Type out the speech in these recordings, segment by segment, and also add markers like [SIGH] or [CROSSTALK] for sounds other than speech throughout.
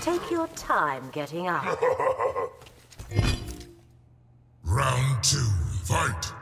Take your time getting up. [LAUGHS] Round two, fight!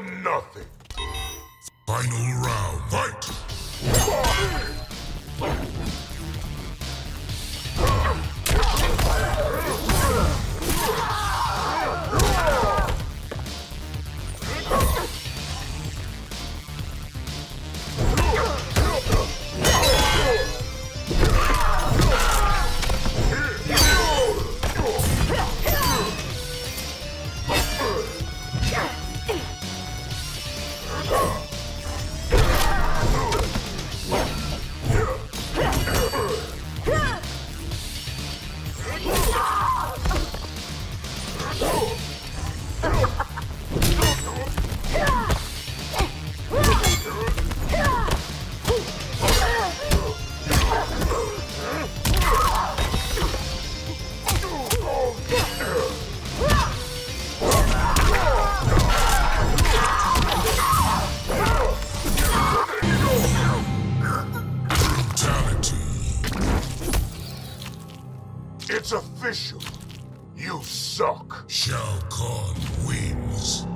Nothing. Final round, fight! It's official. You suck. Shao Kahn wins.